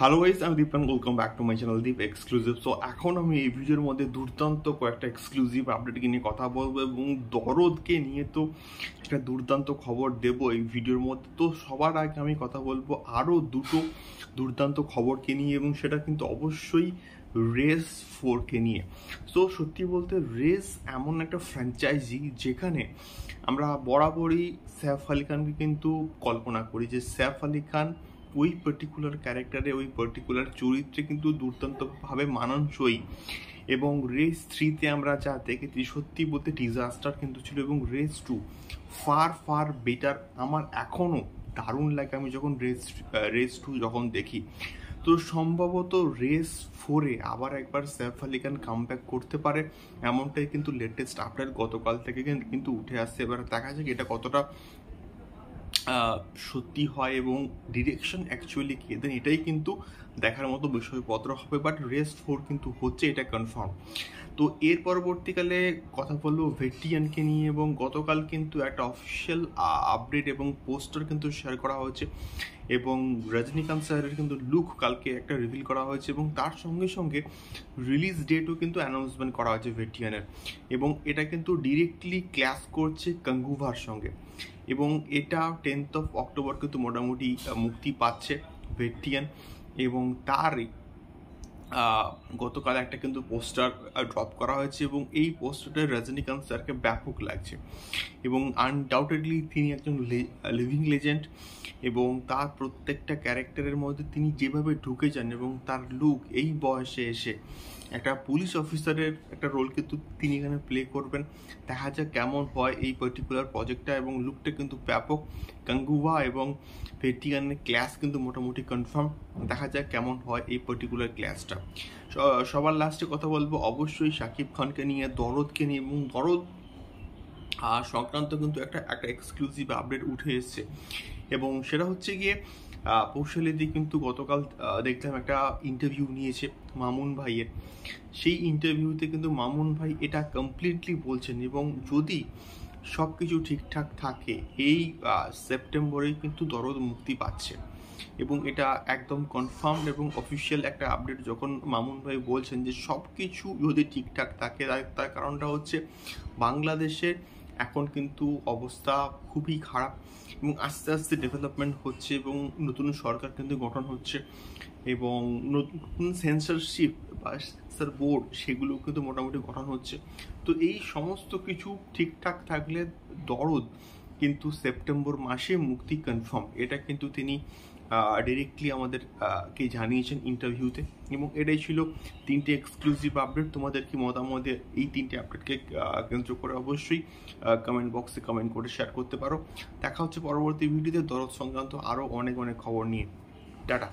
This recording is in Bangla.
হ্যালো গাইস আমি Dipan welcome back to my channel Deep exclusive so এখন আমি এই ভিডিওর মধ্যে দুর্দান্ত কয়েকটা এক্সক্লুসিভ আপডেটকে নিয়ে কথা বলব এবং দরদকে নিয়ে তো একটা দুর্দান্ত খবর দেবো এই ভিডিওর মধ্যে। তো, সবার আগে আমি কথা বলব আরও দুটো দুর্দান্ত খবরকে নিয়ে এবং সেটা কিন্তু অবশ্যই রেস ফোরকে নিয়ে। সো সত্যি বলতে রেস এমন একটা ফ্র্যাঞ্চাইজি যেখানে আমরা বরাবরই স্যাফ আলি খানকে কিন্তু কল্পনা করি যে স্যাফ আলি খান ওই পার্টিকুলার ক্যারেক্টারে ওই পার্টিকুলার চরিত্রে কিন্তু দুর্দান্তভাবে মানানসই। এবং রেস থ্রিতে আমরা যা দেখেছি, সত্যি বলতে ডিজাস্টার কিন্তু ছিল। এবং race two far far better আমার এখনও দারুণ লাগে আমি যখন রেস রেস টু যখন দেখি। তো সম্ভবত রেস ফোরে আবার একবার সৈফ আলি খান কাম করতে পারে, এমনটাই কিন্তু লেটেস্ট আপডেট গতকাল থেকে কিন্তু উঠে আসছে। এবার দেখা যাক এটা কতটা সত্যি হয় এবং ডিরেকশন অ্যাকচুয়ালি কে? দেন এটাই কিন্তু দেখার মতো বিষয়পত্র হবে বাট রেস ফোর কিন্তু হচ্ছে এটা কনফার্ম তো এর পরবর্তীকালে কথা বলব ভেটিয়ানকে নিয়ে এবং গতকাল কিন্তু একটা অফিসিয়াল আপডেট এবং পোস্টার কিন্তু শেয়ার করা হয়েছে এবং রজনীকান্ত স্যারের কিন্তু লুক কালকে একটা রিভিল করা হয়েছে এবং তার সঙ্গে সঙ্গে রিলিজ ডেটও কিন্তু অ্যানাউন্সমেন্ট করা হয়েছে ভেটিয়ানের এবং এটা কিন্তু ডিরেক্টলি ক্লাস করছে কঙ্গুভার সঙ্গে এবং এটা টেন্থ অফ অক্টোবর কিন্তু মোটামুটি মুক্তি পাচ্ছে ভেটিয়ান এবং তারই গতকাল একটা কিন্তু পোস্টার ড্রপ করা হয়েছে এবং এই পোস্টারটা রজনীকান্ত স্যারকে ব্যাপক লাগছে। এবং আনডাউটেডলি তিনি একজন লিভিং লেজেন্ড এবং তার প্রত্যেকটা ক্যারেক্টারের মধ্যে তিনি যেভাবে ঢুকে যান এবং তার লুক এই বয়সে এসে একটা পুলিশ অফিসারের একটা রোল কিন্তু তিনি এখানে প্লে করবেন। দেখা যাক কেমন হয় এই পার্টিকুলার প্রজেক্টটা এবং লুকটা কিন্তু ব্যাপক। কাঙ্গুভা এবং ভেটিয়ানের ক্লাস কিন্তু মোটামুটি কনফার্ম দেখা যাক কেমন হয় এই পার্টিকুলার ক্লাসটা সবার লাস্টে কথা বলব, অবশ্যই শাকিব খানকে নিয়ে, দরদকে নিয়ে এবং দরদ সংক্রান্ত কিন্তু একটা একটা এক্সক্লুসিভ আপডেট উঠে এসছে। এবং সেটা হচ্ছে গিয়ে কৌশলেদি কিন্তু গতকাল দেখলাম একটা ইন্টারভিউ নিয়েছে মামুন ভাইয়ের। সেই ইন্টারভিউতে কিন্তু মামুন ভাই এটা কমপ্লিটলি বলছেন এবং যদি সব কিছু ঠিকঠাক থাকে, এই সেপ্টেম্বরেই কিন্তু দরদ মুক্তি পাচ্ছে। এবং এটা একদম কনফার্ম এবং অফিসিয়াল একটা আপডেট যখন মামুন ভাই বলছেন যে সব কিছু যদি ঠিকঠাক থাকে তার কারণটা হচ্ছে বাংলাদেশের এখন কিন্তু অবস্থা খুবই খারাপ এবং আস্তে আস্তে ডেভেলপমেন্ট হচ্ছে এবং নতুন সরকার কিন্তু গঠন হচ্ছে এবং নতুন সেন্সারশিপ বা সেন্সার বোর্ড সেগুলো কিন্তু মোটামুটি গঠন হচ্ছে। তো এই সমস্ত কিছু ঠিকঠাক থাকলে দরদ কিন্তু সেপ্টেম্বর মাসে মুক্তি কনফার্ম এটা কিন্তু তিনি ডিরেক্টলি আমাদেরকে জানিয়েছেন ইন্টারভিউতে এবং এটাই ছিল তিনটে এক্সক্লুসিভ আপডেট তোমাদের কি মতামত এই তিনটে আপডেটকে কেন্দ্র করে অবশ্যই কমেন্ট বক্সে কমেন্ট করে শেয়ার করতে পারো। দেখা হচ্ছে পরবর্তী ভিডিওতে দরদ সংক্রান্ত আরও অনেক অনেক খবর নিয়ে। টাটা।